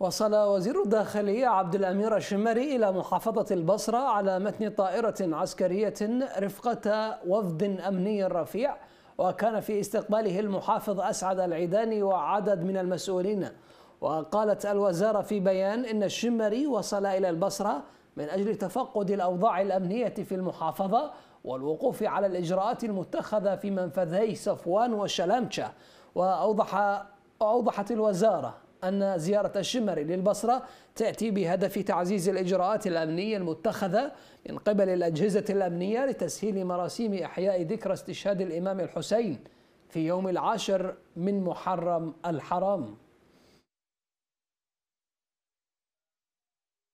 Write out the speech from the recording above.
وصل وزير الداخلية عبد الأمير الشمري إلى محافظة البصرة على متن طائرة عسكرية رفقة وفد أمني رفيع وكان في استقباله المحافظ أسعد العيداني وعدد من المسؤولين. وقالت الوزارة في بيان إن الشمري وصل إلى البصرة من أجل تفقد الأوضاع الأمنية في المحافظة والوقوف على الإجراءات المتخذة في منفذي صفوان وشلامشة وأوضح أوضحت الوزارة أن زيارة الشمري للبصرة تأتي بهدف تعزيز الإجراءات الأمنية المتخذة من قبل الأجهزة الأمنية لتسهيل مراسيم إحياء ذكرى استشهاد الإمام الحسين في يوم العاشر من محرم الحرام.